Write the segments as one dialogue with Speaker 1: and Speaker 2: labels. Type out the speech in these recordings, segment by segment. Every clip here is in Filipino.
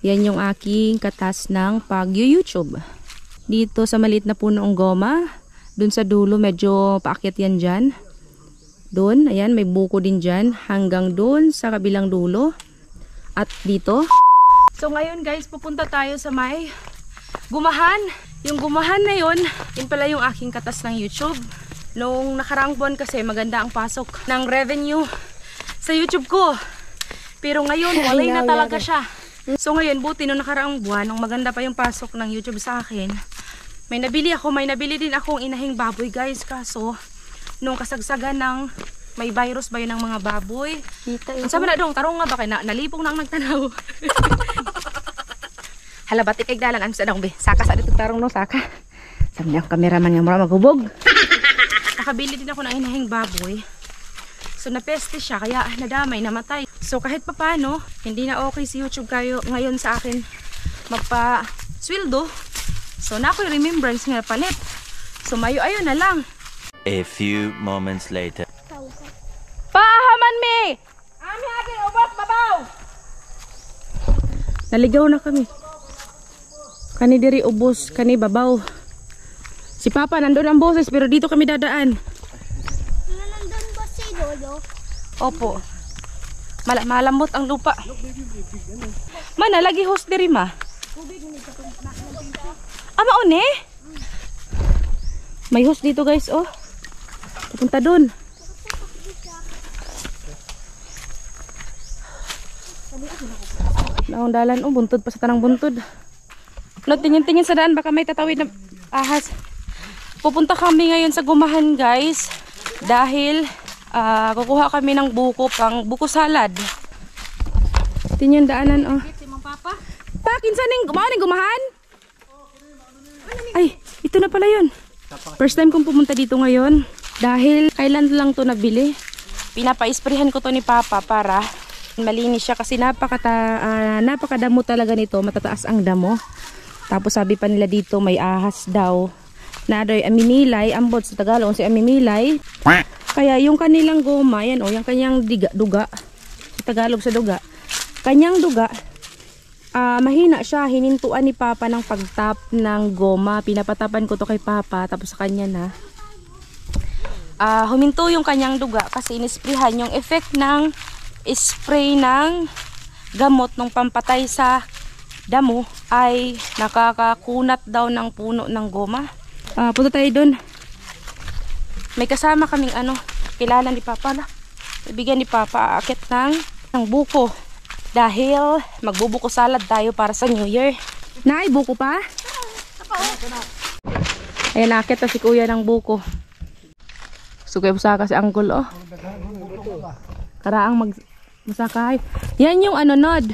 Speaker 1: Yan yung aking katas ng pag-YouTube. Dito sa maliit na puno ng goma, dun sa dulo medyo paakyat yan dyan. Doon, ayan, may buko din dyan. Hanggang doon sa kabilang dulo. At dito. So ngayon guys, pupunta tayo sa may gumahan. Yung gumahan na yun, yun pala yung aking katas ng YouTube. Nung nakaraang buwan kasi maganda ang pasok ng revenue sa YouTube ko. Pero ngayon, walay na talaga siya. So ngayon, buti nung nakaraang buwan, nung maganda pa yung pasok ng YouTube sa akin, may nabili ako, may nabili din akong inahing baboy guys. Kaso, nung kasagsagan ng may virus ba yun ng mga baboy?
Speaker 2: Kita
Speaker 1: Ang sabi na dong, tarong nga ba kay na, nalipong na ang nagtanaw. Hala, batik kay dalan. Ano sa dong, be? Saka sa dito tarong no, saka. Sabi niya, kameraman nga mura maghubog. Nakabili din ako ng inahing baboy. So napeste siya kaya nadamay, namatay. So kahit papano, hindi na okay si YouTube kayo ngayon sa akin magpa sweldo. So na ako yung remembrance nga palit. So mayo ayo na lang.
Speaker 3: A few moments later.
Speaker 1: Pahaman mi! Ami akin ubos babaw. Naligaw na kami. Kani diri ubos, kani babaw. Si Papa nandun ang boses pero dito kami dadaan.
Speaker 2: Nandun ba si Lolo?
Speaker 1: Opo. Mal malambot ang lupa. Mana lagi host diri ma. Ama one? May host dito guys oh. Pupunta doon. Naong dalan oh, buntod pa sa tanang buntod. No, tingin-tingin sa daan baka may tatawid na ahas. Pupunta kami ngayon sa gumahan guys dahil ah, kukuha kami ng buko pang buko salad. Tingnan daanan oh. Pa, kinsa ning gumahan ning gumahan? Ay, ito na pala yun. First time kong pumunta dito ngayon dahil kailan lang to nabili. Pinapa-isprehan ko to ni Papa para malinis siya kasi napakata, ah, napakadamo talaga nito, matataas ang damo. Tapos sabi pa nila dito may ahas daw na adoy amimilay, ambot sa Tagalog si amimilay. Kaya yung kanilang goma, yan o, yung kanyang diga, duga, Tagalog sa duga, kanyang duga, ah mahina siya, hinintuan ni Papa ng pagtap ng goma. Pinapatapan ko to kay Papa, tapos sa kanya na. Ah, huminto yung kanyang duga kasi inisprihan yung effect ng spray ng gamot ng pampatay sa damo ay nakakakunat daw ng puno ng goma. Ah, punta tayo doon. May kasama kaming ano, kilala ni Papa na. Ibigyan ni Papa aakit ng, ng buko. Dahil magbubuko salad tayo para sa New Year. Nay, buko pa? Ayan, aakit na si Kuya ng buko. Sugay busaka si Uncle, oh. Karaang mag masakay. Yan yung ano, Nod.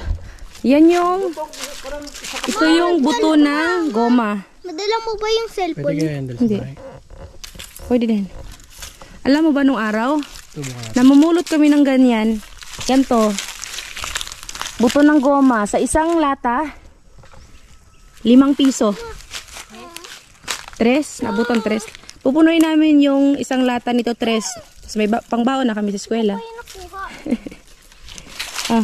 Speaker 1: Yan yung ito yung buto na goma.
Speaker 2: Madala mo ba yung cellphone?
Speaker 1: Hindi. Pwede din. Alam mo ba nung araw? Namumulot kami ng ganyan. Ganto. Buto ng goma. Sa isang lata, limang piso. Tres. Nabutan tres. Pupunuin namin yung isang lata nito tres. Tapos may ba- pangbaon na kami sa eskwela. Ah.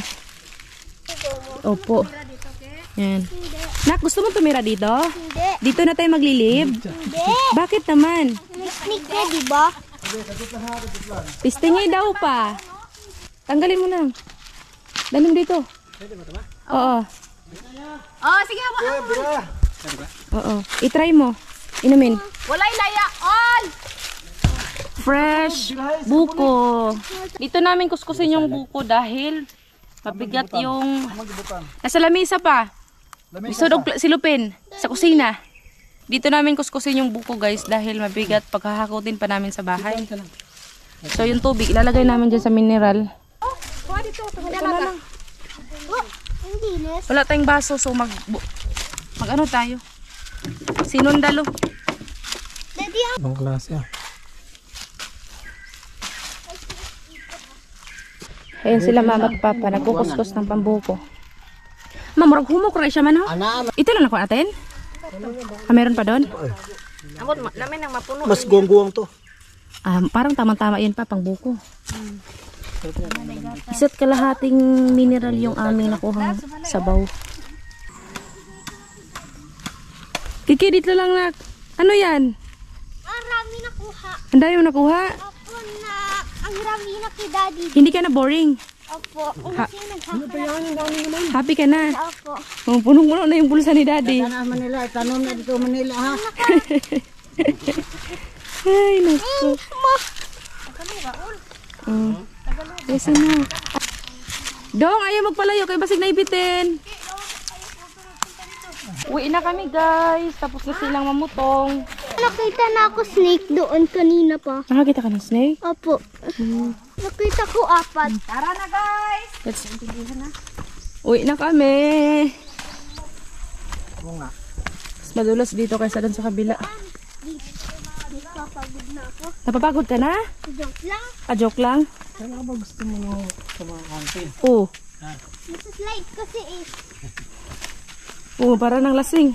Speaker 1: Opo. Yan. Nak, gusto mo tumira dito?
Speaker 2: Hindi.
Speaker 1: Dito na tayo maglilib?
Speaker 2: Hindi.
Speaker 1: Bakit naman?
Speaker 2: Sneak na, di ba?
Speaker 1: Pistingin daw pa. Tanggalin mo na. Dalim dito. Oo.
Speaker 4: Oh, sige, wa.
Speaker 1: Oo. I-try mo. Inumin.
Speaker 4: Walay laya on.
Speaker 1: Fresh buko. Dito namin kuskusin yung buko dahil mabigat yung... Nasa lamisa pa. Isodog silupin sa kusina. Dito namin kuskusin yung buko guys dahil mabigat paghahakutin pa namin sa bahay. So yung tubig ilalagay namin dyan sa mineral.
Speaker 2: Oh, hindi nes.
Speaker 1: Wala tayong baso so mag... Mag ano tayo? Sinundalo.
Speaker 5: Ibang klase ah.
Speaker 1: Ayan sila mama at papa, nagkukuskus ng pambuko. Mamurag humok rin siya man ho. Ito lang ako natin? Ah, meron pa doon?
Speaker 4: Amot, namin ang mapuno.
Speaker 5: Mas gongguang to.
Speaker 1: Ah, parang tamang-tama yun pa, pang buko. Hmm. Isa't kalahating mineral yung aming nakuha sabaw. Kiki, dito lang nak. Ano yan?
Speaker 2: Marami nakuha.
Speaker 1: Ang dami mo nakuha?
Speaker 2: Opo na. Ang rami na kay daddy.
Speaker 1: Hindi ka na boring?
Speaker 2: Opo, kasi naghahara.
Speaker 1: Happy ka na.
Speaker 2: Opo.
Speaker 1: Oh, punong-puno na yung bulsa ni daddy.
Speaker 5: Sana Manila, tanong na dito Manila ha.
Speaker 1: Ay, naku.
Speaker 2: Ma,
Speaker 1: Oh. Yes, na. Dong, ayaw magpalayo kay basig na ibitin. Uwi na kami guys. Tapos na silang mamutong.
Speaker 2: nakita na ako snake doon kanina pa.
Speaker 1: Nakakita ka ng snake?
Speaker 2: Opo. Nakita ko apat.
Speaker 4: Tara na guys.
Speaker 1: Let's... Uwi na kami. Mas madulas dito kaysa doon sa kabila.
Speaker 2: Napapagod na ako.
Speaker 1: Napapagod ka na?
Speaker 2: Joke lang.
Speaker 1: Ah, joke lang?
Speaker 5: Sana ka ba gusto mo nung sa mga kantin?
Speaker 1: Oo.
Speaker 2: Nasa slide kasi eh.
Speaker 1: Oo, para ng lasing.